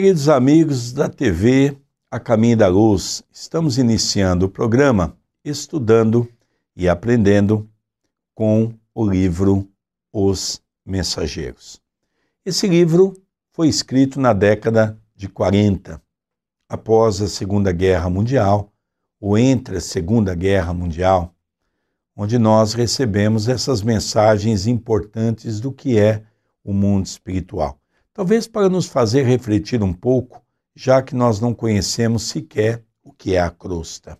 Queridos amigos da TV A Caminho da Luz, estamos iniciando o programa estudando e aprendendo com o livro Os Mensageiros. Esse livro foi escrito na década de 40, após a Segunda Guerra Mundial, ou entre a Segunda Guerra Mundial, onde nós recebemos essas mensagens importantes do que é o mundo espiritual. Talvez para nos fazer refletir um pouco, já que nós não conhecemos sequer o que é a crosta.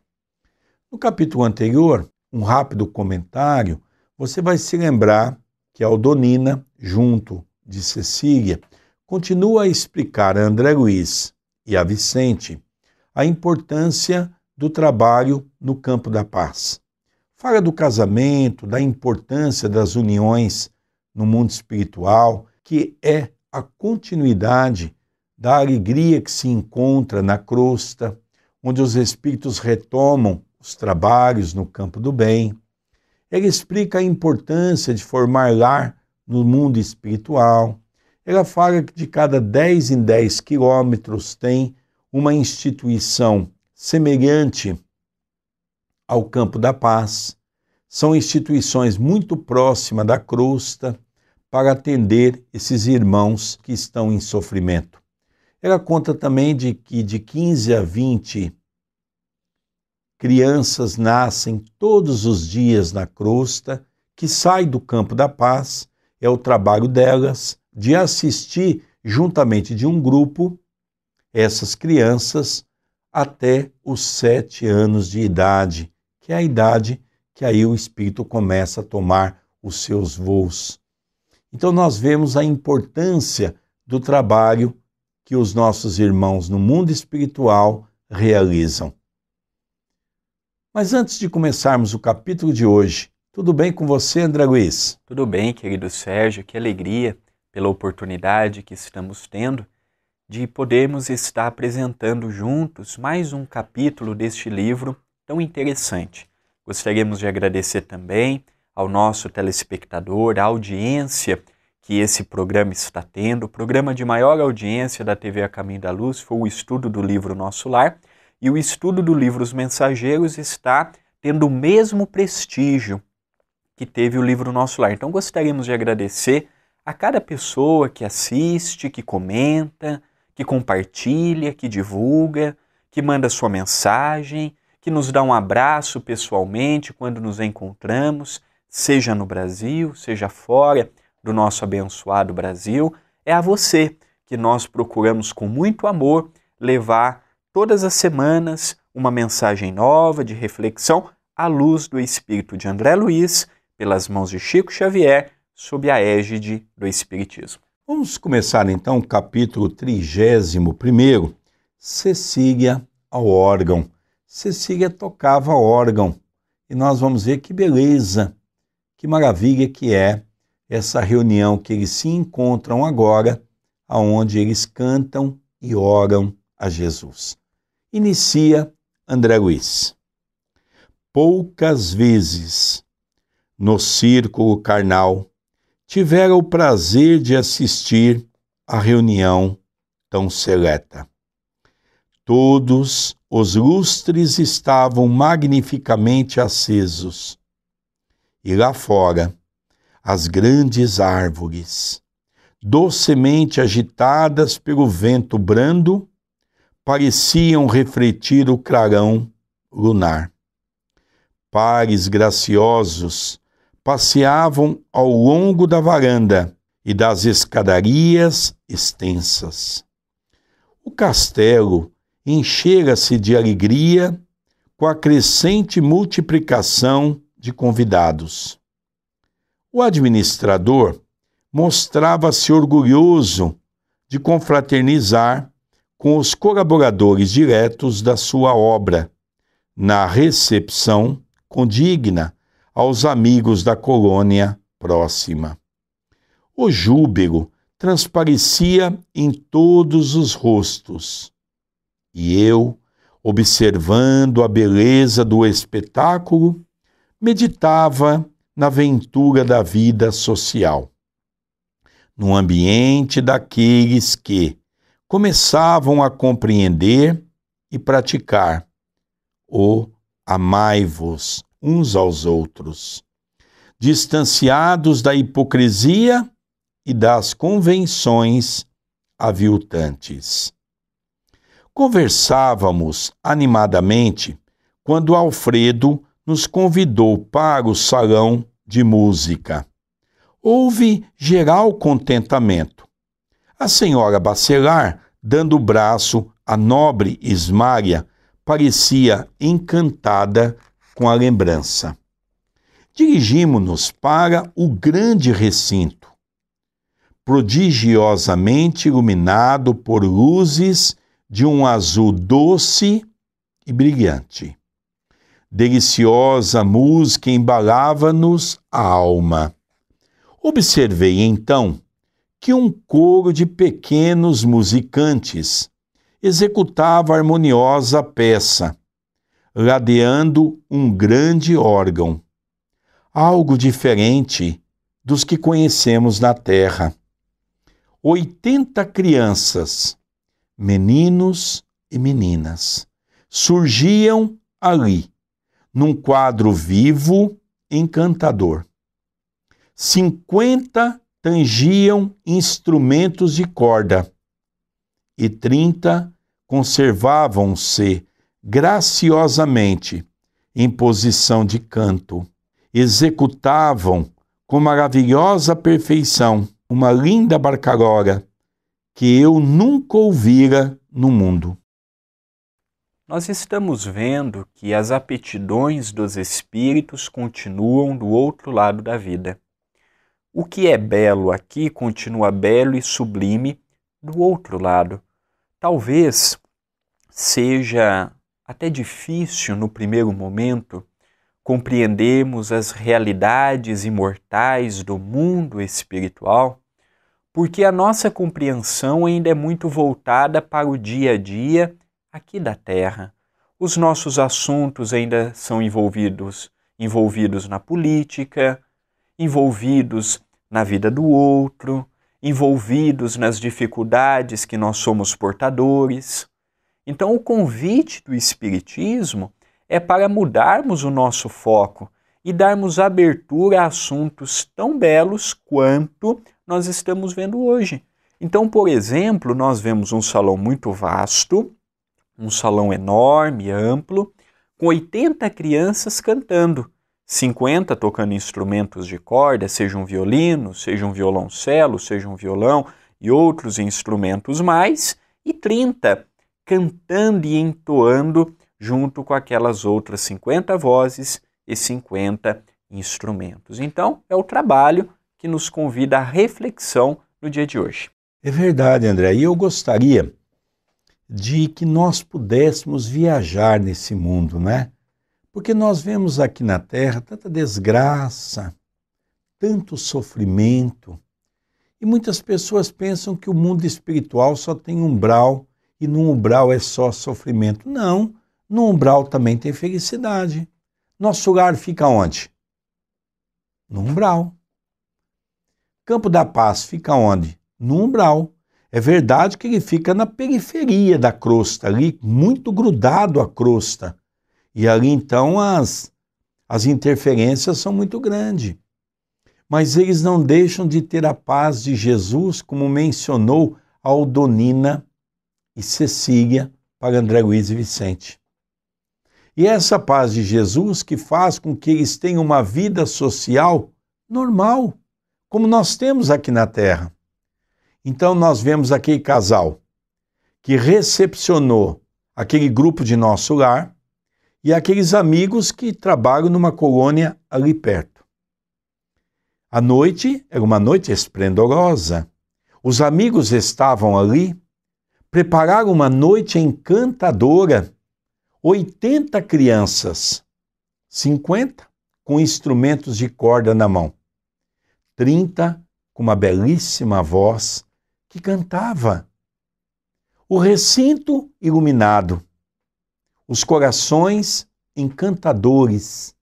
No capítulo anterior, um rápido comentário, você vai se lembrar que Aldonina, junto de Cecília, continua a explicar a André Luiz e a Vicente a importância do trabalho no campo da paz. Fala do casamento, da importância das uniões no mundo espiritual, que é a continuidade da alegria que se encontra na crosta, onde os espíritos retomam os trabalhos no campo do bem. Ele explica a importância de formar lar no mundo espiritual. Ela fala que de cada 10 em 10 quilômetros tem uma instituição semelhante ao campo da paz. São instituições muito próximas da crosta, para atender esses irmãos que estão em sofrimento. Ela conta também de que de 15 a 20 crianças nascem todos os dias na crosta, que sai do campo da paz, é o trabalho delas de assistir juntamente de um grupo essas crianças até os sete anos de idade, que é a idade que aí o espírito começa a tomar os seus voos. Então, nós vemos a importância do trabalho que os nossos irmãos no mundo espiritual realizam. Mas antes de começarmos o capítulo de hoje, tudo bem com você, André Luiz? Tudo bem, querido Sérgio, que alegria pela oportunidade que estamos tendo de podermos estar apresentando juntos mais um capítulo deste livro tão interessante. Gostaríamos de agradecer também ao nosso telespectador, a audiência que esse programa está tendo. O programa de maior audiência da TV A Caminho da Luz foi o estudo do livro Nosso Lar, e o estudo do livro Os Mensageiros está tendo o mesmo prestígio que teve o livro Nosso Lar. Então gostaríamos de agradecer a cada pessoa que assiste, que comenta, que compartilha, que divulga, que manda sua mensagem, que nos dá um abraço pessoalmente quando nos encontramos seja no Brasil, seja fora do nosso abençoado Brasil, é a você que nós procuramos com muito amor levar todas as semanas uma mensagem nova de reflexão à luz do Espírito de André Luiz, pelas mãos de Chico Xavier, sob a égide do Espiritismo. Vamos começar então o capítulo 31, Cecília ao órgão. Cecília tocava órgão e nós vamos ver que beleza que maravilha que é essa reunião que eles se encontram agora, aonde eles cantam e oram a Jesus. Inicia André Luiz. Poucas vezes no círculo carnal tivera o prazer de assistir à reunião tão seleta. Todos os lustres estavam magnificamente acesos e lá fora, as grandes árvores, docemente agitadas pelo vento brando, pareciam refletir o clarão lunar. Pares graciosos passeavam ao longo da varanda e das escadarias extensas. O castelo enchera-se de alegria com a crescente multiplicação de convidados. O administrador mostrava-se orgulhoso de confraternizar com os colaboradores diretos da sua obra, na recepção condigna aos amigos da colônia próxima. O júbilo transparecia em todos os rostos, e eu, observando a beleza do espetáculo, meditava na ventura da vida social. No ambiente daqueles que, começavam a compreender e praticar o amai-vos uns aos outros, distanciados da hipocrisia e das convenções aviltantes. Conversávamos animadamente quando Alfredo nos convidou para o salão de música. Houve geral contentamento. A senhora Bacelar, dando o braço à nobre Ismária, parecia encantada com a lembrança. Dirigimos-nos para o grande recinto, prodigiosamente iluminado por luzes de um azul doce e brilhante. Deliciosa música embalava-nos a alma. Observei então que um coro de pequenos musicantes executava harmoniosa peça, ladeando um grande órgão, algo diferente dos que conhecemos na terra. Oitenta crianças, meninos e meninas, surgiam ali, num quadro vivo, encantador. Cinquenta tangiam instrumentos de corda e trinta conservavam-se graciosamente em posição de canto. Executavam com maravilhosa perfeição uma linda barcarora que eu nunca ouvira no mundo. Nós estamos vendo que as aptidões dos espíritos continuam do outro lado da vida. O que é belo aqui continua belo e sublime do outro lado. Talvez seja até difícil no primeiro momento compreendermos as realidades imortais do mundo espiritual porque a nossa compreensão ainda é muito voltada para o dia a dia aqui da Terra. Os nossos assuntos ainda são envolvidos, envolvidos na política, envolvidos na vida do outro, envolvidos nas dificuldades que nós somos portadores. Então, o convite do Espiritismo é para mudarmos o nosso foco e darmos abertura a assuntos tão belos quanto nós estamos vendo hoje. Então, por exemplo, nós vemos um salão muito vasto, um salão enorme, amplo, com 80 crianças cantando, 50 tocando instrumentos de corda, seja um violino, seja um violoncelo, seja um violão e outros instrumentos mais, e 30 cantando e entoando junto com aquelas outras 50 vozes e 50 instrumentos. Então, é o trabalho que nos convida à reflexão no dia de hoje. É verdade, André. E eu gostaria de que nós pudéssemos viajar nesse mundo, né? Porque nós vemos aqui na Terra tanta desgraça, tanto sofrimento. E muitas pessoas pensam que o mundo espiritual só tem umbral e no umbral é só sofrimento. Não, no umbral também tem felicidade. Nosso lar fica onde? No umbral. Campo da Paz fica onde? No umbral. É verdade que ele fica na periferia da crosta, ali muito grudado à crosta. E ali então as, as interferências são muito grandes. Mas eles não deixam de ter a paz de Jesus, como mencionou Aldonina e Cecília para André Luiz e Vicente. E essa paz de Jesus que faz com que eles tenham uma vida social normal como nós temos aqui na Terra. Então, nós vemos aquele casal que recepcionou aquele grupo de nosso lar e aqueles amigos que trabalham numa colônia ali perto. A noite era uma noite esplendorosa. Os amigos estavam ali, prepararam uma noite encantadora. 80 crianças, 50 com instrumentos de corda na mão. 30 com uma belíssima voz que cantava. O recinto iluminado, os corações encantadores,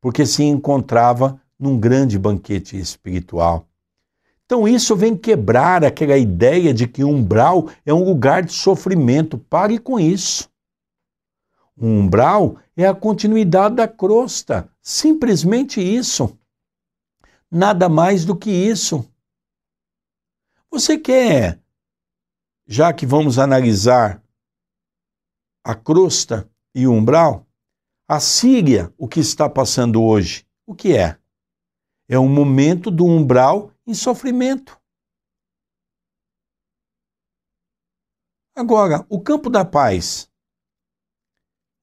porque se encontrava num grande banquete espiritual. Então isso vem quebrar aquela ideia de que umbral é um lugar de sofrimento. Pare com isso. O umbral é a continuidade da crosta. Simplesmente isso. Nada mais do que isso. Você quer, já que vamos analisar a crosta e o umbral, a Síria, o que está passando hoje, o que é? É um momento do umbral em sofrimento. Agora, o campo da paz.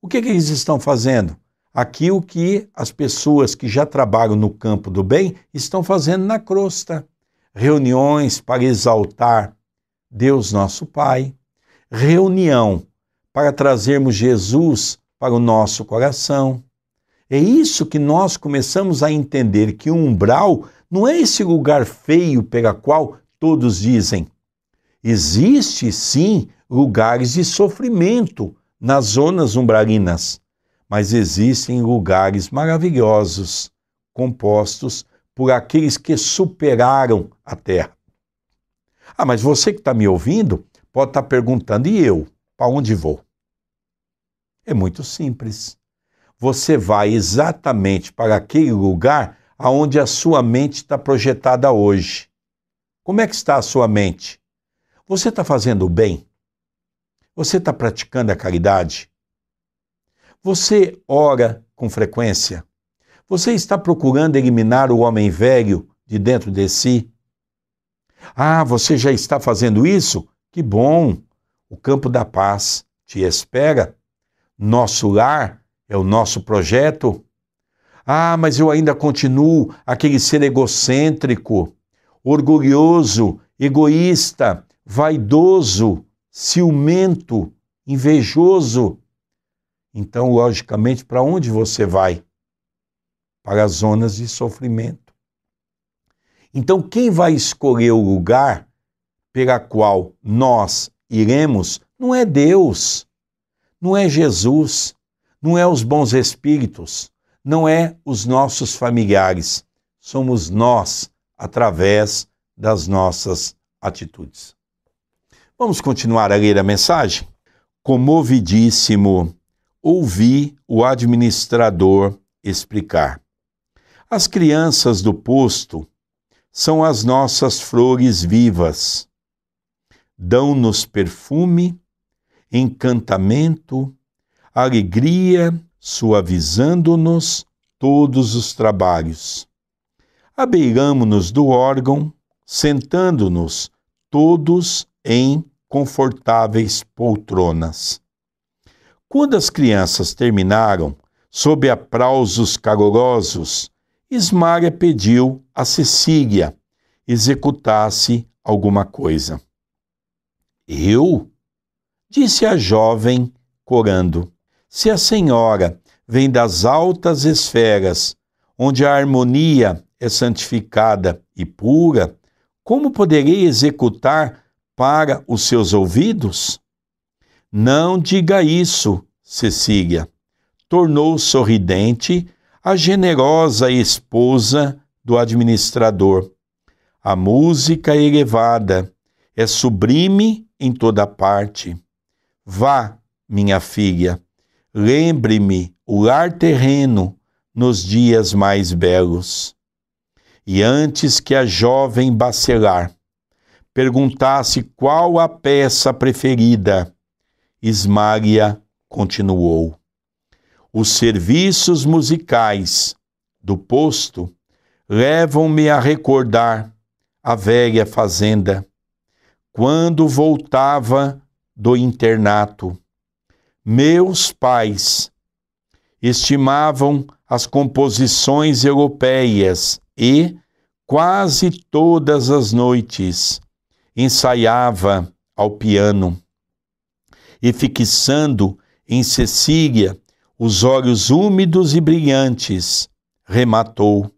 O que, que eles estão fazendo? Aqui o que as pessoas que já trabalham no campo do bem estão fazendo na crosta. Reuniões para exaltar Deus nosso Pai. Reunião para trazermos Jesus para o nosso coração. É isso que nós começamos a entender que o umbral não é esse lugar feio pela qual todos dizem. Existe sim lugares de sofrimento nas zonas umbralinas, mas existem lugares maravilhosos compostos por aqueles que superaram a terra. Ah, mas você que está me ouvindo pode estar tá perguntando, e eu? Para onde vou? É muito simples. Você vai exatamente para aquele lugar aonde a sua mente está projetada hoje. Como é que está a sua mente? Você está fazendo o bem? Você está praticando a caridade? Você ora com frequência? Você está procurando eliminar o homem velho de dentro de si? Ah, você já está fazendo isso? Que bom! O campo da paz te espera. Nosso lar é o nosso projeto. Ah, mas eu ainda continuo aquele ser egocêntrico, orgulhoso, egoísta, vaidoso, ciumento, invejoso. Então, logicamente, para onde você vai? Para as zonas de sofrimento. Então, quem vai escolher o lugar pela qual nós iremos não é Deus, não é Jesus, não é os bons espíritos, não é os nossos familiares, somos nós através das nossas atitudes. Vamos continuar a ler a mensagem? Comovidíssimo, ouvi o administrador explicar. As crianças do posto são as nossas flores vivas. Dão-nos perfume, encantamento, alegria suavizando-nos todos os trabalhos. Abeiramo-nos do órgão, sentando-nos todos em confortáveis poltronas. Quando as crianças terminaram, sob aplausos calorosos, Ismária pediu a Cecília executasse alguma coisa. Eu? disse a jovem, corando. Se a senhora vem das altas esferas, onde a harmonia é santificada e pura, como poderei executar para os seus ouvidos? Não diga isso, Cecília. Tornou sorridente a generosa esposa do administrador. A música elevada é sublime em toda parte. Vá, minha filha, Lembre-me o lar terreno nos dias mais belos. E antes que a jovem bacelar perguntasse qual a peça preferida, Ismária continuou. Os serviços musicais do posto levam-me a recordar a velha fazenda, quando voltava do internato meus pais estimavam as composições europeias e, quase todas as noites, ensaiava ao piano. E fixando em Cecília os olhos úmidos e brilhantes, rematou: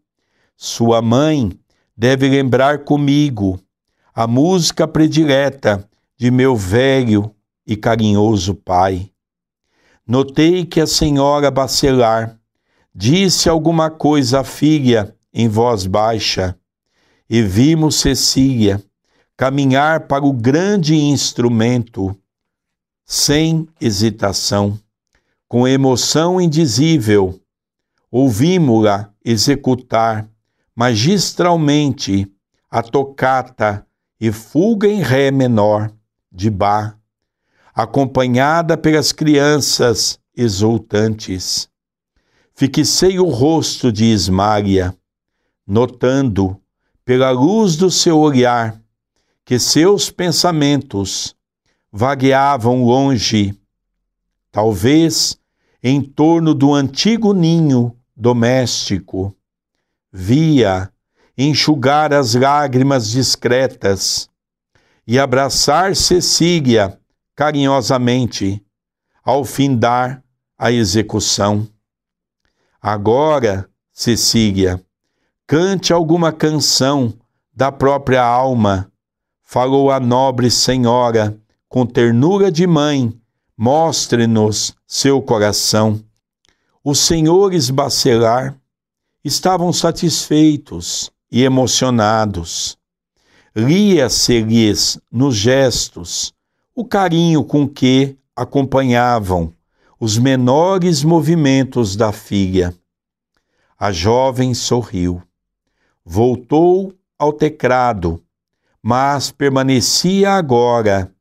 Sua mãe deve lembrar comigo a música predileta de meu velho e carinhoso pai. Notei que a senhora Bacelar disse alguma coisa à filha em voz baixa, e vimos Cecília caminhar para o grande instrumento, sem hesitação, com emoção indizível. Ouvimos-la executar magistralmente a tocata e fuga em ré menor de Bach, acompanhada pelas crianças exultantes. Fixei o rosto de Ismária, notando, pela luz do seu olhar, que seus pensamentos vagueavam longe, talvez em torno do antigo ninho doméstico. Via enxugar as lágrimas discretas e abraçar Cecília carinhosamente ao findar a execução. Agora, Cecília, cante alguma canção da própria alma, falou a nobre senhora com ternura de mãe, mostre-nos seu coração. Os senhores bacelar estavam satisfeitos e emocionados. Lia-se-lhes nos gestos o carinho com que acompanhavam os menores movimentos da filha. A jovem sorriu. Voltou ao teclado, mas permanecia agora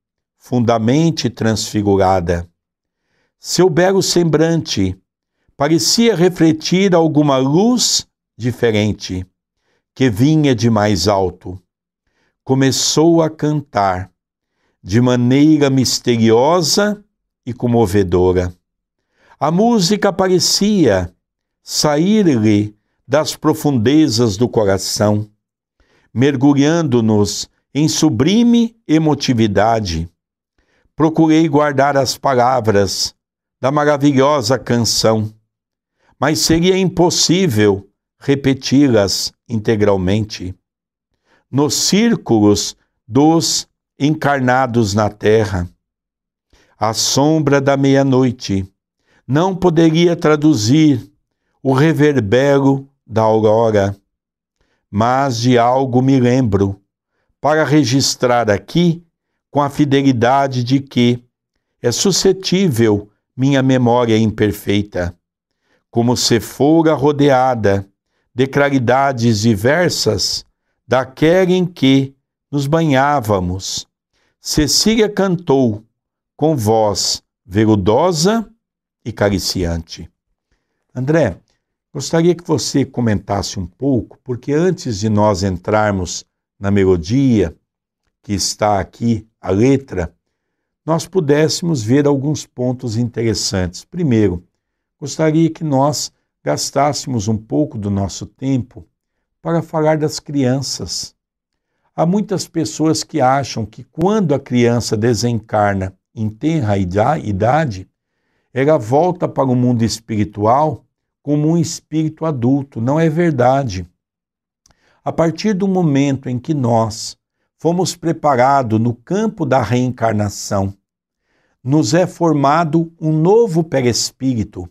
fundamente transfigurada. Seu belo semblante parecia refletir alguma luz diferente que vinha de mais alto. Começou a cantar de maneira misteriosa e comovedora. A música parecia sair-lhe das profundezas do coração, mergulhando-nos em sublime emotividade. Procurei guardar as palavras da maravilhosa canção, mas seria impossível repeti-las integralmente. Nos círculos dos encarnados na terra, a sombra da meia-noite não poderia traduzir o reverbero da aurora, mas de algo me lembro, para registrar aqui com a fidelidade de que é suscetível minha memória imperfeita, como se fora rodeada de claridades diversas daquela em que nos banhávamos. Cecília cantou com voz veludosa e cariciante. André, gostaria que você comentasse um pouco, porque antes de nós entrarmos na melodia que está aqui, a letra, nós pudéssemos ver alguns pontos interessantes. Primeiro, gostaria que nós gastássemos um pouco do nosso tempo para falar das crianças. Há muitas pessoas que acham que quando a criança desencarna em tenra idade, ela volta para o mundo espiritual como um espírito adulto. Não é verdade. A partir do momento em que nós fomos preparados no campo da reencarnação, nos é formado um novo perispírito,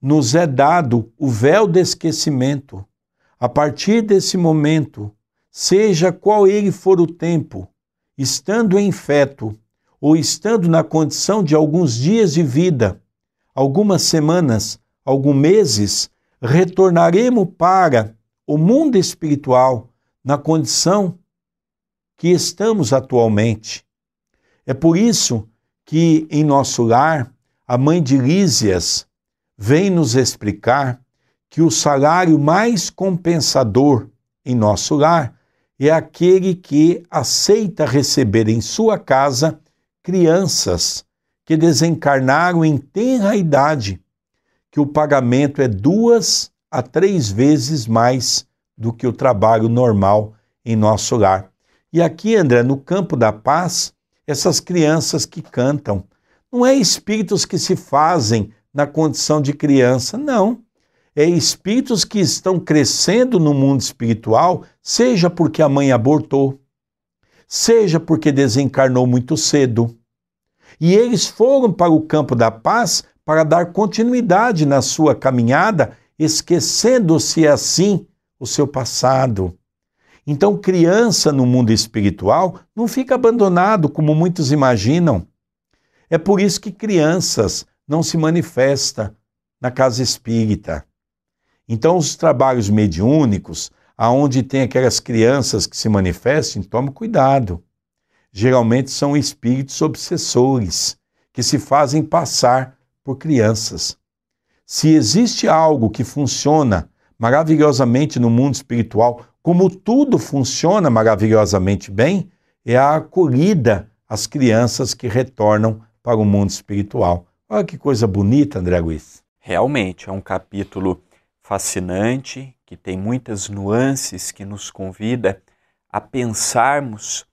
nos é dado o véu de esquecimento. A partir desse momento, seja qual ele for o tempo, estando em feto ou estando na condição de alguns dias de vida, algumas semanas, alguns meses, retornaremos para o mundo espiritual na condição que estamos atualmente. É por isso que em nosso lar, a mãe de Lísias vem nos explicar que o salário mais compensador em nosso lar é aquele que aceita receber em sua casa crianças que desencarnaram em tenra idade, que o pagamento é duas a três vezes mais do que o trabalho normal em nosso lar. E aqui, André, no campo da paz, essas crianças que cantam, não é espíritos que se fazem na condição de criança, não. É espíritos que estão crescendo no mundo espiritual, seja porque a mãe abortou, seja porque desencarnou muito cedo. E eles foram para o campo da paz para dar continuidade na sua caminhada, esquecendo-se assim o seu passado. Então, criança no mundo espiritual não fica abandonado como muitos imaginam. É por isso que crianças não se manifesta na casa espírita. Então, os trabalhos mediúnicos, aonde tem aquelas crianças que se manifestem, tome cuidado. Geralmente são espíritos obsessores que se fazem passar por crianças. Se existe algo que funciona maravilhosamente no mundo espiritual, como tudo funciona maravilhosamente bem, é a acolhida às crianças que retornam para o mundo espiritual. Olha que coisa bonita, André Luiz. Realmente é um capítulo fascinante, que tem muitas nuances que nos convida a pensarmos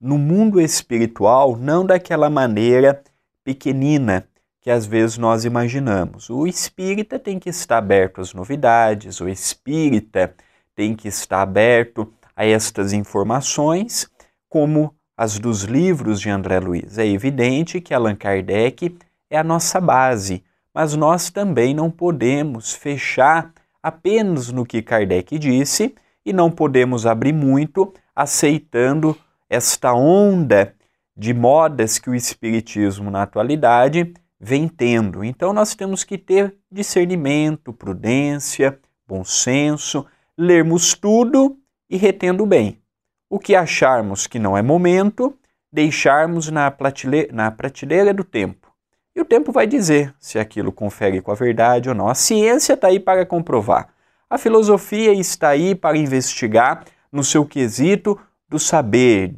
no mundo espiritual não daquela maneira pequenina que às vezes nós imaginamos. O espírita tem que estar aberto às novidades, o espírita tem que estar aberto a estas informações, como as dos livros de André Luiz. É evidente que Allan Kardec é a nossa base, mas nós também não podemos fechar apenas no que Kardec disse e não podemos abrir muito aceitando esta onda de modas que o Espiritismo na atualidade vem tendo. Então nós temos que ter discernimento, prudência, bom senso, lermos tudo e retendo bem. O que acharmos que não é momento, deixarmos na prateleira, na prateleira do tempo e o tempo vai dizer se aquilo confere com a verdade ou não. A ciência está aí para comprovar. A filosofia está aí para investigar no seu quesito do saber,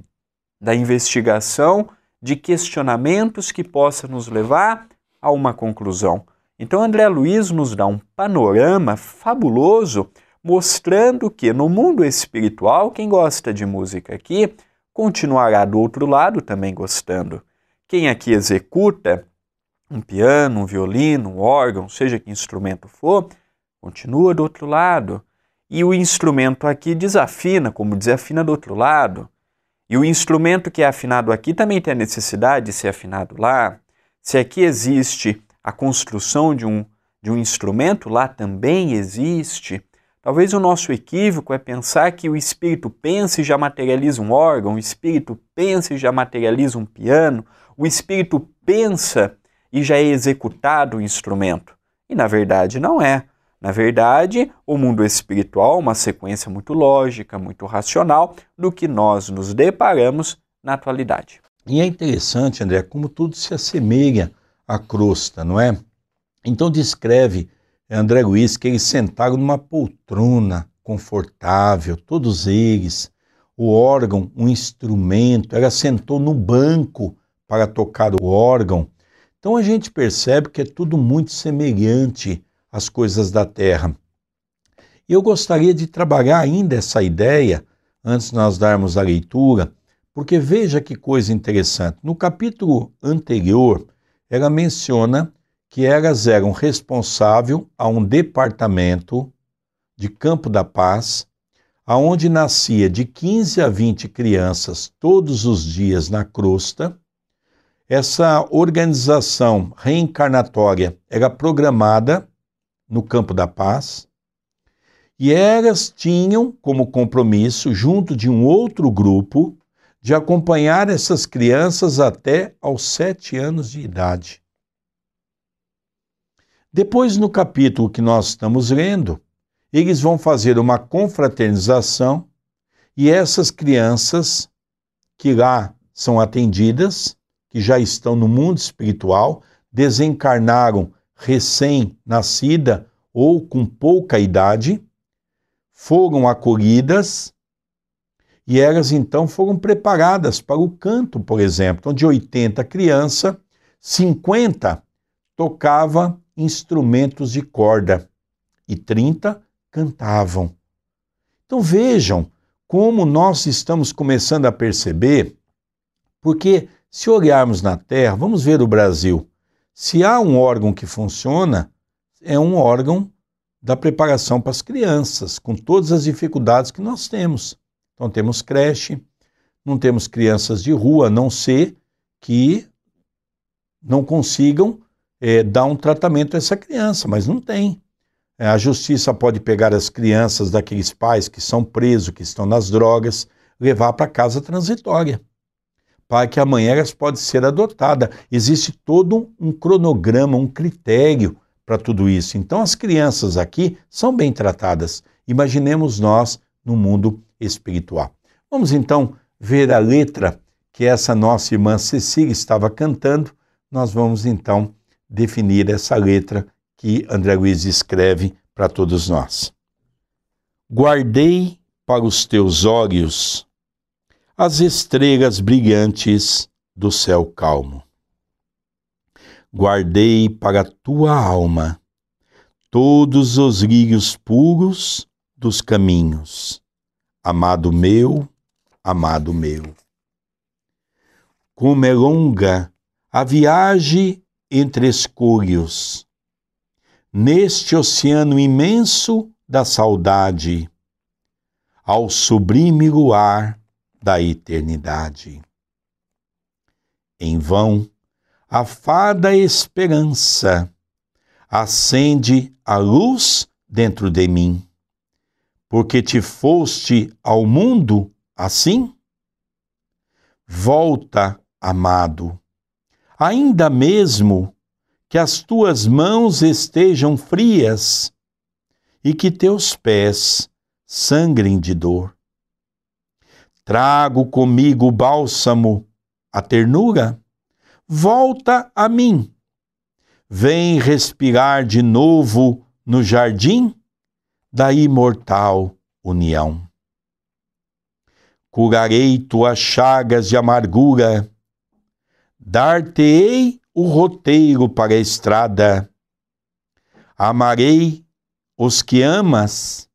da investigação, de questionamentos que possam nos levar a uma conclusão. Então, André Luiz nos dá um panorama fabuloso mostrando que no mundo espiritual, quem gosta de música aqui continuará do outro lado também gostando. Quem aqui executa um piano, um violino, um órgão, seja que instrumento for, continua do outro lado. E o instrumento aqui desafina, como desafina do outro lado. E o instrumento que é afinado aqui também tem a necessidade de ser afinado lá. Se aqui existe a construção de um, de um instrumento, lá também existe. Talvez o nosso equívoco é pensar que o espírito pensa e já materializa um órgão, o espírito pensa e já materializa um piano, o espírito pensa e já é executado o instrumento. E na verdade não é. Na verdade, o mundo espiritual é uma sequência muito lógica, muito racional do que nós nos deparamos na atualidade. E é interessante, André, como tudo se assemelha à crosta, não é? Então descreve André Luiz que eles sentaram numa poltrona confortável, todos eles, o órgão, um instrumento, ela sentou no banco para tocar o órgão, então a gente percebe que é tudo muito semelhante às coisas da terra. E eu gostaria de trabalhar ainda essa ideia antes de nós darmos a leitura, porque veja que coisa interessante. No capítulo anterior, ela menciona que elas eram responsáveis a um departamento de Campo da Paz, aonde nascia de 15 a 20 crianças todos os dias na crosta, essa organização reencarnatória era programada no campo da paz e elas tinham como compromisso, junto de um outro grupo, de acompanhar essas crianças até aos sete anos de idade. Depois, no capítulo que nós estamos lendo, eles vão fazer uma confraternização e essas crianças que lá são atendidas que já estão no mundo espiritual, desencarnaram recém-nascida ou com pouca idade, foram acolhidas e elas então foram preparadas para o canto, por exemplo. Então, de 80 crianças, 50 tocava instrumentos de corda e 30 cantavam. Então vejam como nós estamos começando a perceber, porque se olharmos na Terra, vamos ver o Brasil. Se há um órgão que funciona, é um órgão da preparação para as crianças, com todas as dificuldades que nós temos. Então, temos creche, não temos crianças de rua, a não ser que não consigam é, dar um tratamento a essa criança, mas não tem. É, a justiça pode pegar as crianças daqueles pais que são presos, que estão nas drogas, levar para casa transitória, para que amanhã elas podem ser adotadas. Existe todo um cronograma, um critério para tudo isso. Então as crianças aqui são bem tratadas. Imaginemos nós no mundo espiritual. Vamos então ver a letra que essa nossa irmã Cecília estava cantando. Nós vamos então definir essa letra que André Luiz escreve para todos nós. Guardei para os teus olhos as estrelas brilhantes do céu calmo. Guardei para a tua alma todos os rios puros dos caminhos. Amado meu, amado meu. Como é longa a viagem entre escolhos, neste oceano imenso da saudade, ao sublime luar da eternidade. Em vão, a fada esperança acende a luz dentro de mim, porque te foste ao mundo assim? Volta, amado, ainda mesmo que as tuas mãos estejam frias e que teus pés sangrem de dor. Trago comigo o bálsamo, a ternura, volta a mim. Vem respirar de novo no jardim da imortal união. Curarei tuas chagas de amargura Dar-te-ei o roteiro para a estrada. Amarei os que amas,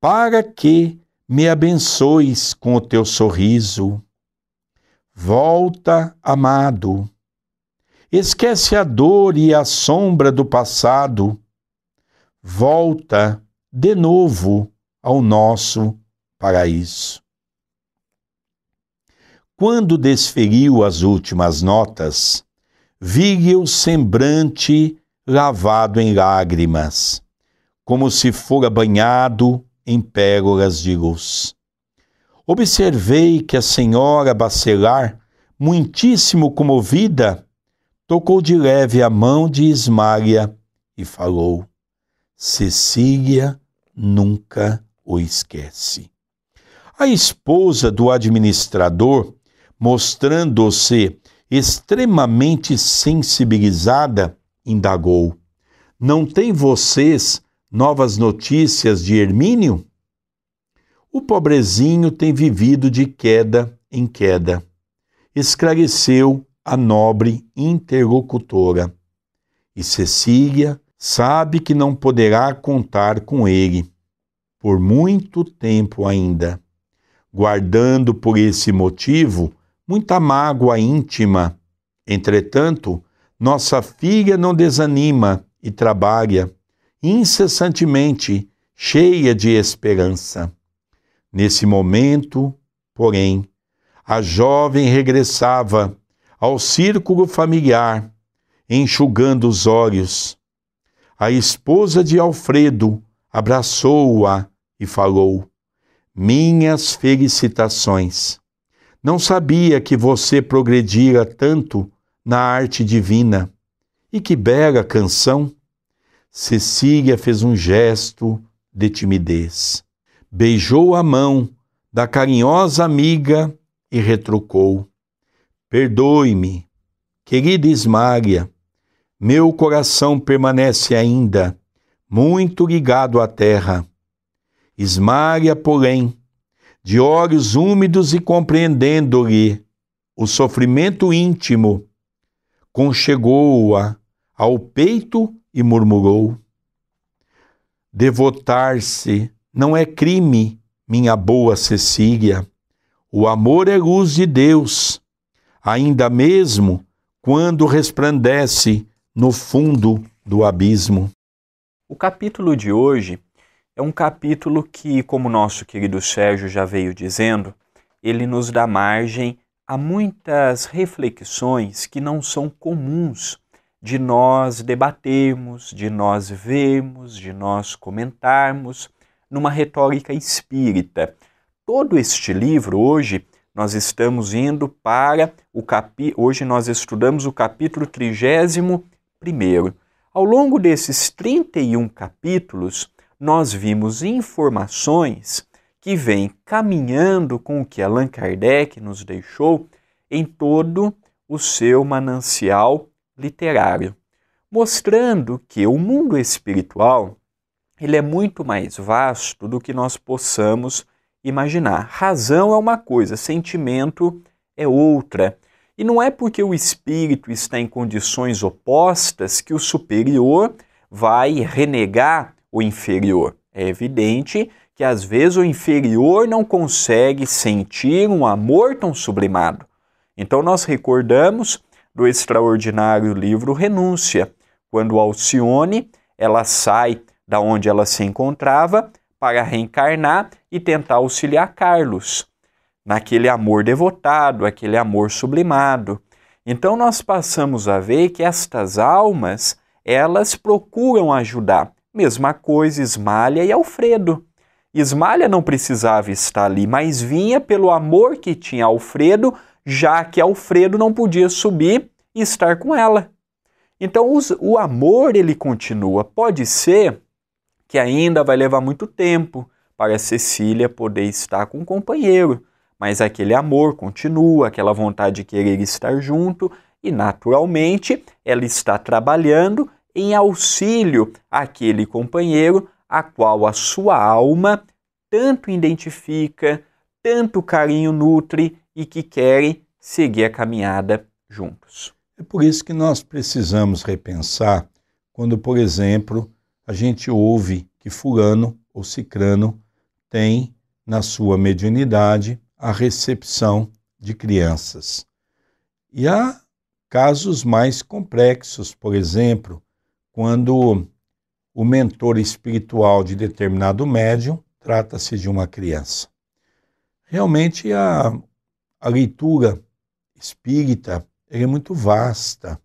para que me abençoes com o teu sorriso. Volta, amado. Esquece a dor e a sombra do passado. Volta de novo ao nosso paraíso. Quando desferiu as últimas notas, vi o semblante lavado em lágrimas, como se fora banhado em pérolas de luz. Observei que a senhora Bacelar, muitíssimo comovida, tocou de leve a mão de Ismália e falou: Cecília nunca o esquece. A esposa do administrador mostrando-se extremamente sensibilizada, indagou: Não tem vocês novas notícias de Hermínio? O pobrezinho tem vivido de queda em queda, esclareceu a nobre interlocutora. E Cecília sabe que não poderá contar com ele por muito tempo ainda, guardando por esse motivo muita mágoa íntima. Entretanto, nossa filha não desanima e trabalha incessantemente, cheia de esperança. Nesse momento, porém, a jovem regressava ao círculo familiar, enxugando os olhos. A esposa de Alfredo abraçou-a e falou: Minhas felicitações. Não sabia que você progredira tanto na arte divina. E que bela canção! Cecília fez um gesto de timidez. Beijou a mão da carinhosa amiga e retrucou: Perdoe-me, querida Ismária, meu coração permanece ainda muito ligado à terra. Ismária, porém, de olhos úmidos e compreendendo-lhe o sofrimento íntimo, conchegou-a ao peito e murmurou: Devotar-se não é crime, minha boa Cecília. O amor é luz de Deus, ainda mesmo quando resplandece no fundo do abismo. O capítulo de hoje é um capítulo que, como nosso querido Sérgio já veio dizendo, ele nos dá margem a muitas reflexões que não são comuns de nós debatermos, de nós vermos, de nós comentarmos numa retórica espírita. Todo este livro hoje nós estamos indo para o capítulo. Hoje nós estudamos o capítulo 31. Ao longo desses 31 capítulos, nós vimos informações que vêm caminhando com o que Allan Kardec nos deixou em todo o seu manancial literário, mostrando que o mundo espiritual ele é muito mais vasto do que nós possamos imaginar. Razão é uma coisa, sentimento é outra. E não é porque o espírito está em condições opostas que o superior vai renegar o inferior. É evidente que às vezes o inferior não consegue sentir um amor tão sublimado. Então nós recordamos do extraordinário livro Renúncia, quando Alcione ela sai da onde ela se encontrava para reencarnar e tentar auxiliar Carlos naquele amor devotado, aquele amor sublimado. Então nós passamos a ver que estas almas, elas procuram ajudar. Mesma coisa Ismália e Alfredo. Ismália não precisava estar ali, mas vinha pelo amor que tinha Alfredo, já que Alfredo não podia subir e estar com ela. Então o amor ele continua. Pode ser que ainda vai levar muito tempo para Cecília poder estar com um companheiro, mas aquele amor continua, aquela vontade de querer estar junto e naturalmente ela está trabalhando em auxílio àquele companheiro a qual a sua alma tanto identifica, tanto carinho nutre e que querem seguir a caminhada juntos. É por isso que nós precisamos repensar quando, por exemplo, a gente ouve que fulano ou cicrano tem na sua mediunidade a recepção de crianças. E há casos mais complexos, por exemplo, quando o mentor espiritual de determinado médium trata-se de uma criança. Realmente a, a leitura espírita é muito vasta.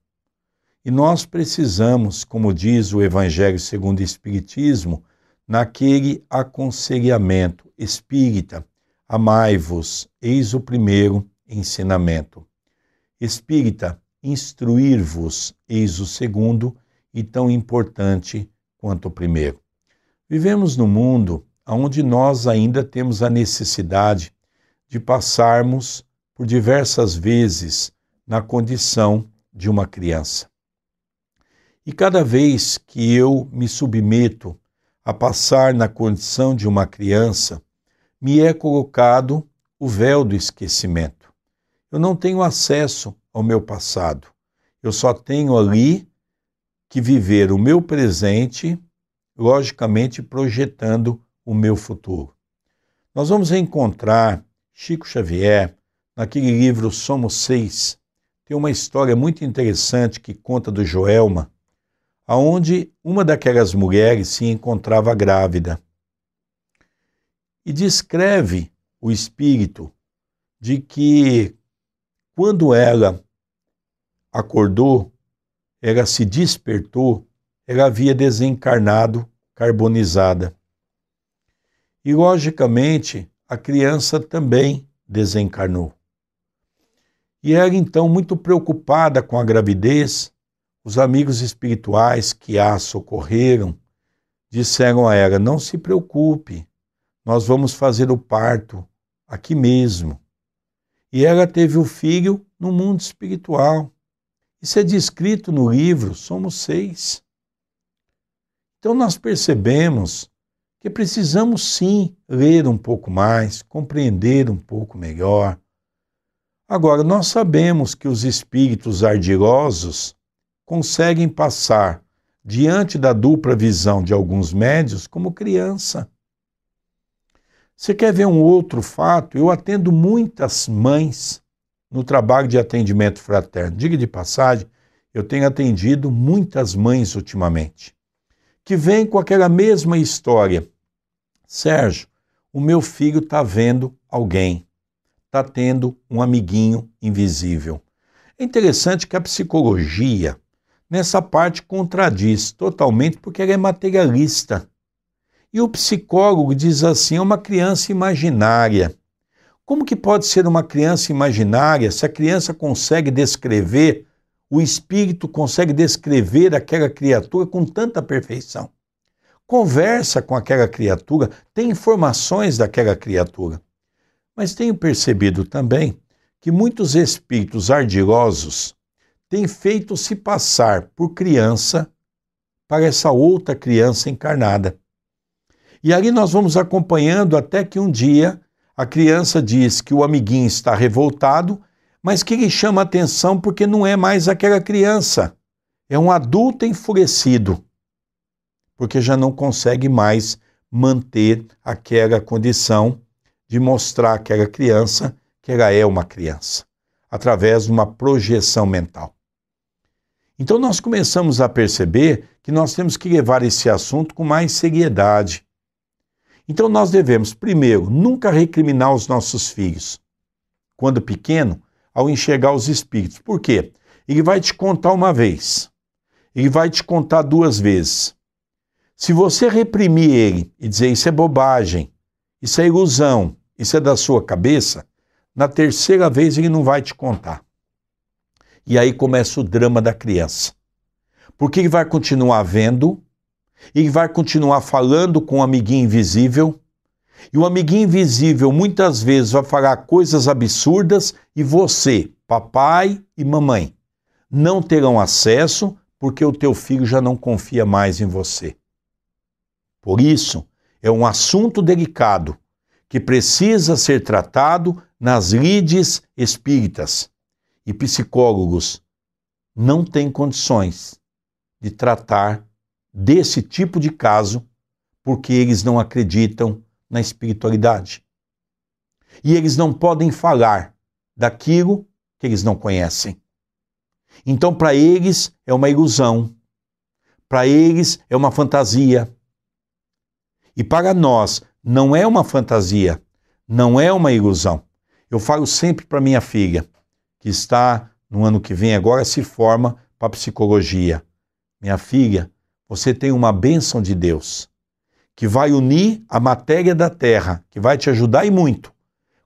E nós precisamos, como diz o Evangelho segundo o Espiritismo, naquele aconselhamento espírita, amai-vos, eis o primeiro ensinamento. Espírita, instruir-vos, eis o segundo e tão importante quanto o primeiro. Vivemos num mundo onde nós ainda temos a necessidade de passarmos por diversas vezes na condição de uma criança. E cada vez que eu me submeto a passar na condição de uma criança, me é colocado o véu do esquecimento. Eu não tenho acesso ao meu passado. Eu só tenho ali que viver o meu presente, logicamente projetando o meu futuro. Nós vamos encontrar Chico Xavier naquele livro Somos Seis. Tem uma história muito interessante que conta do Joelma, aonde uma daquelas mulheres se encontrava grávida. E descreve o espírito de que quando ela acordou, ela se despertou, ela havia desencarnado carbonizada. E logicamente, a criança também desencarnou. E ela então muito preocupada com a gravidez, os amigos espirituais que a socorreram disseram a ela: Não se preocupe, nós vamos fazer o parto aqui mesmo. E ela teve o filho no mundo espiritual. Isso é descrito no livro Somos Seis. Então nós percebemos que precisamos sim ler um pouco mais, compreender um pouco melhor. Agora, nós sabemos que os espíritos ardilosos conseguem passar diante da dupla visão de alguns médios como criança. Você quer ver um outro fato? Eu atendo muitas mães no trabalho de atendimento fraterno. Diga de passagem, eu tenho atendido muitas mães ultimamente, que vêm com aquela mesma história. Sérgio, o meu filho está vendo alguém, está tendo um amiguinho invisível. É interessante que a psicologia nessa parte contradiz totalmente porque ela é materialista. E o psicólogo diz assim: é uma criança imaginária. Como que pode ser uma criança imaginária se a criança consegue descrever, o espírito consegue descrever aquela criatura com tanta perfeição? Conversa com aquela criatura, tem informações daquela criatura. Mas tenho percebido também que muitos espíritos ardilosos têm feito se passar por criança para essa outra criança encarnada. E ali nós vamos acompanhando até que um dia a criança diz que o amiguinho está revoltado, mas que ele chama atenção porque não é mais aquela criança. É um adulto enfurecido, porque já não consegue mais manter aquela condição de mostrar àquela criança que ela é uma criança, através de uma projeção mental. Então nós começamos a perceber que nós temos que levar esse assunto com mais seriedade então nós devemos, primeiro, nunca recriminar os nossos filhos, quando pequeno, ao enxergar os espíritos. Por quê? Ele vai te contar uma vez, ele vai te contar duas vezes. Se você reprimir ele e dizer isso é bobagem, isso é ilusão, isso é da sua cabeça, na terceira vez ele não vai te contar. E aí começa o drama da criança. Porque ele vai continuar vendo, e vai continuar falando com o amiguinho invisível. E o amiguinho invisível muitas vezes vai falar coisas absurdas e você, papai e mamãe, não terão acesso porque o teu filho já não confia mais em você. Por isso, é um assunto delicado que precisa ser tratado nas lides espíritas. E psicólogos não têm condições de tratar desse tipo de caso porque eles não acreditam na espiritualidade. E eles não podem falar daquilo que eles não conhecem. Então, para eles, é uma ilusão. Para eles, é uma fantasia. E para nós, não é uma fantasia, não é uma ilusão. Eu falo sempre para minha filha, que está no ano que vem agora, se forma para psicologia. Minha filha, você tem uma bênção de Deus que vai unir a matéria da terra, que vai te ajudar e muito,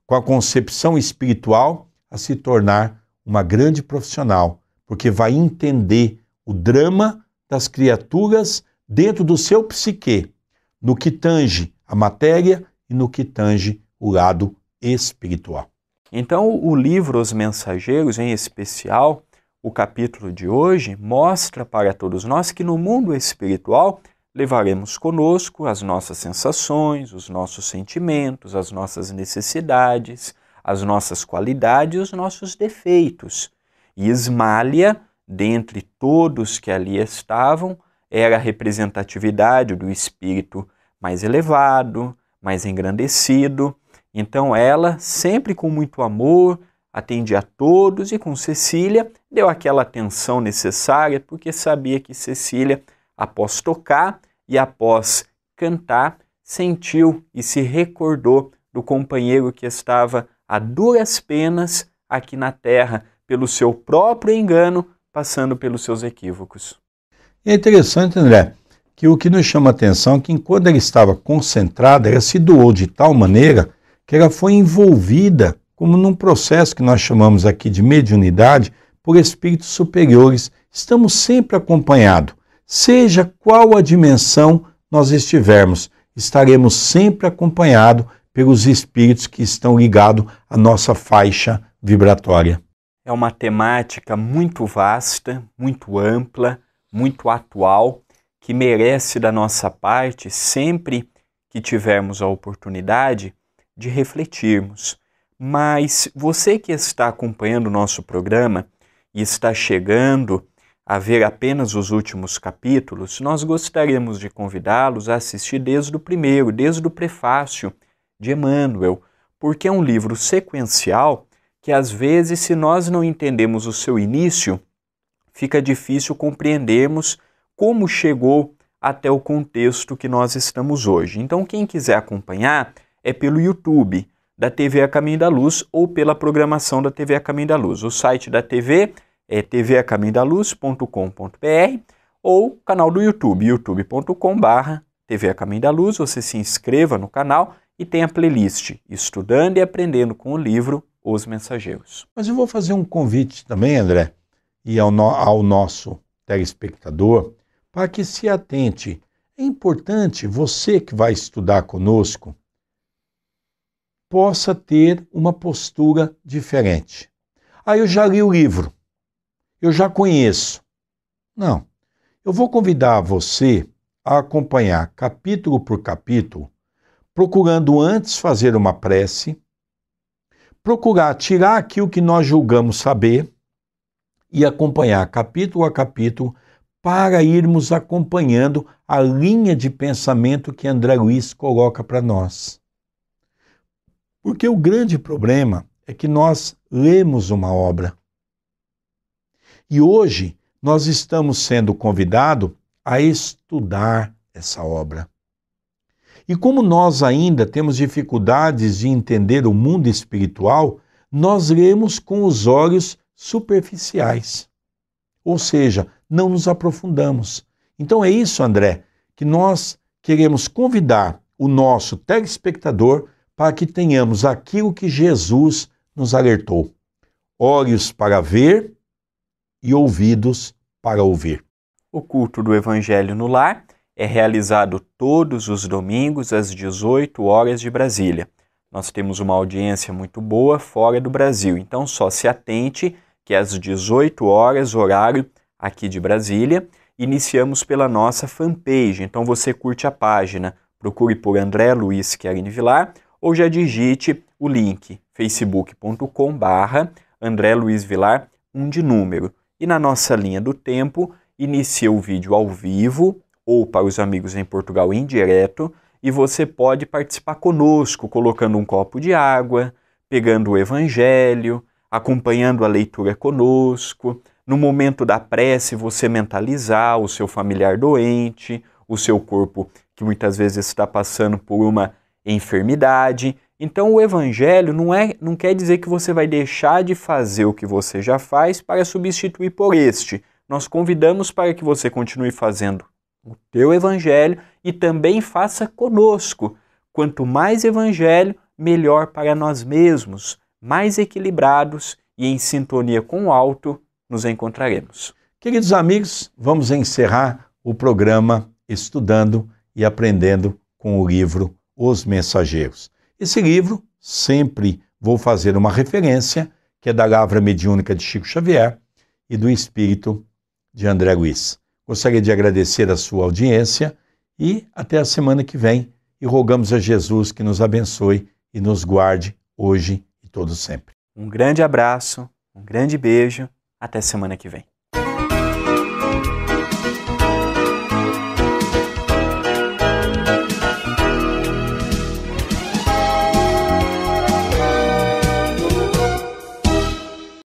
com a concepção espiritual a se tornar uma grande profissional, porque vai entender o drama das criaturas dentro do seu psique, no que tange a matéria e no que tange o lado espiritual. Então, o livro Os Mensageiros, em especial, o capítulo de hoje mostra para todos nós que no mundo espiritual levaremos conosco as nossas sensações, os nossos sentimentos, as nossas necessidades, as nossas qualidades e os nossos defeitos. E Ismália, dentre todos que ali estavam, era a representatividade do espírito mais elevado, mais engrandecido. Então ela, sempre com muito amor, atendia a todos e com Cecília deu aquela atenção necessária, porque sabia que Cecília, após tocar e após cantar, sentiu e se recordou do companheiro que estava a duras penas aqui na terra, pelo seu próprio engano, passando pelos seus equívocos. É interessante, André, que o que nos chama a atenção é que enquanto ela estava concentrada, ela se doou de tal maneira que ela foi envolvida como num processo que nós chamamos aqui de mediunidade, por espíritos superiores. Estamos sempre acompanhados. Seja qual a dimensão nós estivermos, estaremos sempre acompanhados pelos espíritos que estão ligados à nossa faixa vibratória. É uma temática muito vasta, muito ampla, muito atual, que merece da nossa parte, sempre que tivermos a oportunidade, de refletirmos mas você que está acompanhando o nosso programa e está chegando a ver apenas os últimos capítulos, nós gostaríamos de convidá-los a assistir desde o primeiro, desde o prefácio de Emmanuel, porque é um livro sequencial que às vezes, se nós não entendemos o seu início, fica difícil compreendermos como chegou até o contexto que nós estamos hoje. Então, quem quiser acompanhar é pelo YouTube da TV A Caminho da Luz ou pela programação da TV A Caminho da Luz. O site da TV é tvacamindaluz.com.br ou canal do YouTube, youtube.com.br TV a Caminho da Luz. Você se inscreva no canal e tem a playlist Estudando e Aprendendo com o livro Os Mensageiros. Mas eu vou fazer um convite também, André, e ao, no, ao nosso telespectador, para que se atente. É importante você que vai estudar conosco possa ter uma postura diferente. Ah, eu já li o livro, eu já conheço. Não. Eu vou convidar você a acompanhar capítulo por capítulo, procurando antes fazer uma prece, procurar tirar aquilo que nós julgamos saber e acompanhar capítulo a capítulo para irmos acompanhando a linha de pensamento que André Luiz coloca para nós. Porque o grande problema é que nós lemos uma obra. E hoje nós estamos sendo convidados a estudar essa obra. E como nós ainda temos dificuldades de entender o mundo espiritual, nós lemos com os olhos superficiais. Ou seja, não nos aprofundamos. Então é isso, André, que nós queremos convidar o nosso telespectador para que tenhamos aquilo que Jesus nos alertou: olhos para ver e ouvidos para ouvir. O culto do Evangelho no Lar é realizado todos os domingos às 18 horas de Brasília. Nós temos uma audiência muito boa fora do Brasil, então só se atente que às 18 horas, horário aqui de Brasília, iniciamos pela nossa fanpage. Então você curte a página, procure por André Luiz Querini Vilar ou já digite o link facebook.com barra André Luiz Vilar, um de número. E na nossa linha do tempo, inicia o vídeo ao vivo ou para os amigos em Portugal em direto e você pode participar conosco colocando um copo de água, pegando o evangelho, acompanhando a leitura conosco. No momento da prece, você mentalizar o seu familiar doente, o seu corpo que muitas vezes está passando por uma enfermidade. Então o evangelho não é não quer dizer que você vai deixar de fazer o que você já faz para substituir por este. Nós convidamos para que você continue fazendo o teu evangelho e também faça conosco. Quanto mais evangelho, melhor para nós mesmos, mais equilibrados e em sintonia com o alto nos encontraremos. Queridos amigos, vamos encerrar o programa estudando e aprendendo com o livro os Mensageiros. Esse livro, sempre vou fazer uma referência, que é da Lavra Mediúnica de Chico Xavier e do Espírito de André Luiz. Gostaria de agradecer a sua audiência e até a semana que vem. E rogamos a Jesus que nos abençoe e nos guarde hoje e todo sempre. Um grande abraço, um grande beijo. Até semana que vem.